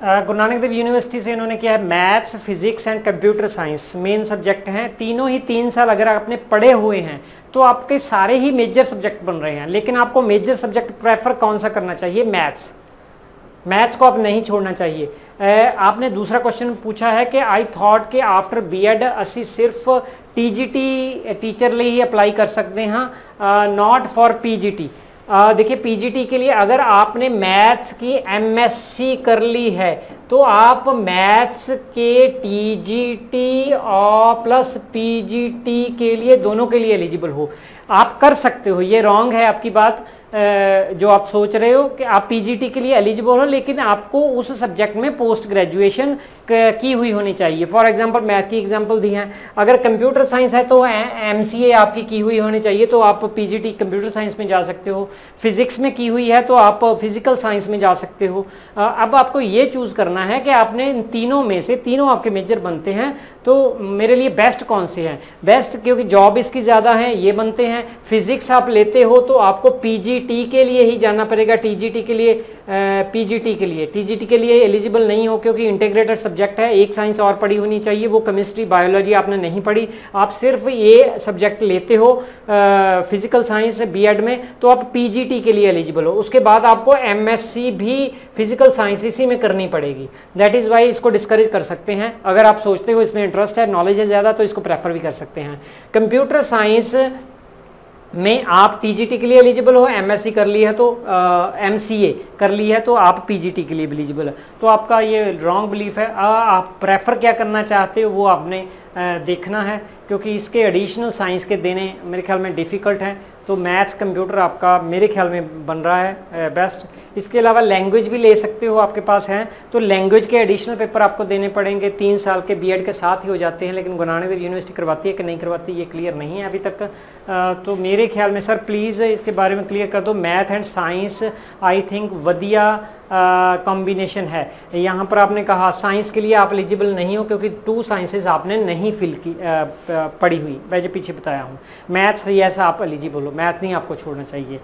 Guru Nanak Dev university से इन्होंने किया है maths physics and computer science main subject हैं। तीनों ही तीन साल अगर आपने पढ़े हुए हैं तो आपके सारे ही मेजर सब्जेक्ट बन रहे हैं। लेकिन आपको मेजर सब्जेक्ट प्रेफर कौन सा करना चाहिए? मैथ्स मैथ्स को आप नहीं छोड़ना चाहिए। आपने दूसरा क्वेश्चन पूछा है कि आई थॉट के आफ्टर बी एड सिर्फ़ टीजीटी टीचर लिए ही अप्लाई कर सकते हैं। नॉट फॉर पीजीटी देखिए पीजीटी के लिए अगर आपने मैथ्स की एमएससी कर ली है तो आप मैथ्स के टीजीटी और प्लस पीजीटी के लिए, दोनों के लिए एलिजिबल हो। आप कर सकते हो, ये रॉन्ग है आपकी बात। जो आप सोच रहे हो कि आप पीजीटी के लिए एलिजिबल हो, लेकिन आपको उस सब्जेक्ट में पोस्ट ग्रेजुएशन की हुई होनी चाहिए। फॉर एग्जांपल मैथ की एग्जांपल दी है। अगर कंप्यूटर साइंस है तो एमसीए आपकी की हुई होनी चाहिए तो आप पीजीटी कंप्यूटर साइंस में जा सकते हो। फिजिक्स में की हुई है तो आप फ़िज़िकल साइंस में जा सकते हो। अब आपको ये चूज़ करना है कि आपने इन तीनों में से, तीनों आपके मेजर बनते हैं तो मेरे लिए बेस्ट कौन से हैं? बेस्ट क्योंकि जॉब इसकी ज़्यादा है, ये बनते हैं। फिजिक्स आप लेते हो तो आपको पीजीटी के लिए ही जाना पड़ेगा टीजीटी के लिए पीजीटी के लिए। टीजीटी के लिए एलिजिबल नहीं हो क्योंकि इंटीग्रेटेड सब्जेक्ट है, एक साइंस और पढ़ी होनी चाहिए, वो केमिस्ट्री बायोलॉजी आपने नहीं पढ़ी। आप सिर्फ़ ये सब्जेक्ट लेते हो फ़िज़िकल साइंस बीएड में तो आप पीजीटी के लिए एलिजिबल हो। उसके बाद आपको एमएससी भी फ़िज़िकल साइंस इसी में करनी पड़ेगी। दैट इज़ वाई इसको डिस्करेज कर सकते हैं। अगर आप सोचते हो इसमें इंटरेस्ट है नॉलेज है ज़्यादा तो इसको प्रेफर भी कर सकते हैं। कंप्यूटर साइंस में आप टीजीटी के लिए एलिजिबल हो एमएससी कर ली है तो एमसीए कर ली है तो आप पीजीटी के लिए एलिजिबल है। तो आपका ये रॉन्ग बिलीफ है। आ, आप प्रेफर क्या करना चाहते हो वो आपने आ, देखना है क्योंकि इसके एडिशनल साइंस के देने मेरे ख्याल में डिफ़िकल्ट हैं। तो मैथ्स कंप्यूटर आपका मेरे ख्याल में बन रहा है बेस्ट इसके अलावा लैंग्वेज भी ले सकते हो आपके पास हैं। तो लैंग्वेज के एडिशनल पेपर आपको देने पड़ेंगे। तीन साल के बीएड के साथ ही हो जाते हैं, लेकिन गुनानक देव यूनिवर्सिटी करवाती है कि नहीं करवाती, ये क्लियर नहीं है अभी तक। तो मेरे ख्याल में सर प्लीज़ इसके बारे में क्लियर कर दो। Math and science I think वदिया combination है यहाँ पर आपने कहा साइंस के लिए आप एलिजिबल नहीं हो क्योंकि टू साइंसेज आपने नहीं फिल की पढ़ी हुई मैं जो पीछे बताया हूँ मैथ्स यस आप एलिजिबल हो मैथ नहीं आपको छोड़ना चाहिए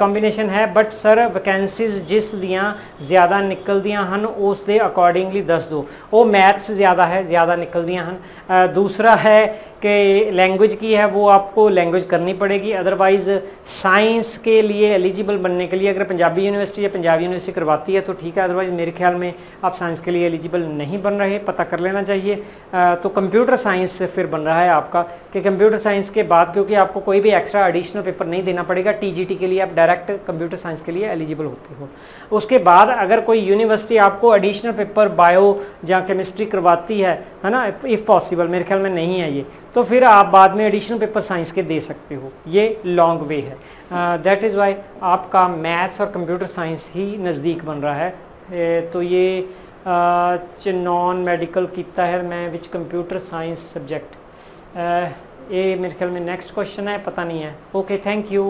ਕੰਬੀਨੇਸ਼ਨ ਹੈ ਬਟ ਸਰ ਵੈਕੈਂਸੀਜ਼ ਜਿਸ ਦੀਆਂ ਜ਼ਿਆਦਾ ਨਿਕਲਦੀਆਂ ਹਨ ਉਸ ਦੇ ਅਕੋਰਡਿੰਗਲੀ ਦੱਸ ਦਿਓ ਉਹ ਮੈਥਸ ਜ਼ਿਆਦਾ ਹੈ ਜ਼ਿਆਦਾ ਨਿਕਲਦੀਆਂ ਹਨ दूसरा है कि लैंग्वेज की है वो आपको लैंग्वेज करनी पड़ेगी। अदरवाइज़ साइंस के लिए एलिजिबल बनने के लिए अगर पंजाबी यूनिवर्सिटी या पंजाबी यूनिवर्सिटी करवाती है तो ठीक है। अदरवाइज़ मेरे ख्याल में आप साइंस के लिए एलिजिबल नहीं बन रहे पता कर लेना चाहिए। आ, तो कंप्यूटर साइंस फिर बन रहा है आपका कि कंप्यूटर साइंस के बाद क्योंकि आपको कोई भी एक्स्ट्रा एडिशनल पेपर नहीं देना पड़ेगा टीजीटी के लिए आप डायरेक्ट कंप्यूटर साइंस के लिए एलिजिबल होते हो। उसके बाद अगर कोई यूनिवर्सिटी आपको एडिशनल पेपर बायो या केमिस्ट्री करवाती है है ना इफ़ पॉसिबल मेरे ख्याल में नहीं है ये। तो फिर आप बाद में एडिशनल पेपर साइंस के दे सकते हो। ये लॉन्ग वे है। दैट इज़ वाई आपका मैथ्स और कंप्यूटर साइंस ही नज़दीक बन रहा है। uh, तो ये नॉन मेडिकल किता है? मैं विच कंप्यूटर साइंस सब्जेक्ट ये मेरे ख्याल में नेक्स्ट क्वेश्चन है पता नहीं है। Okay thank you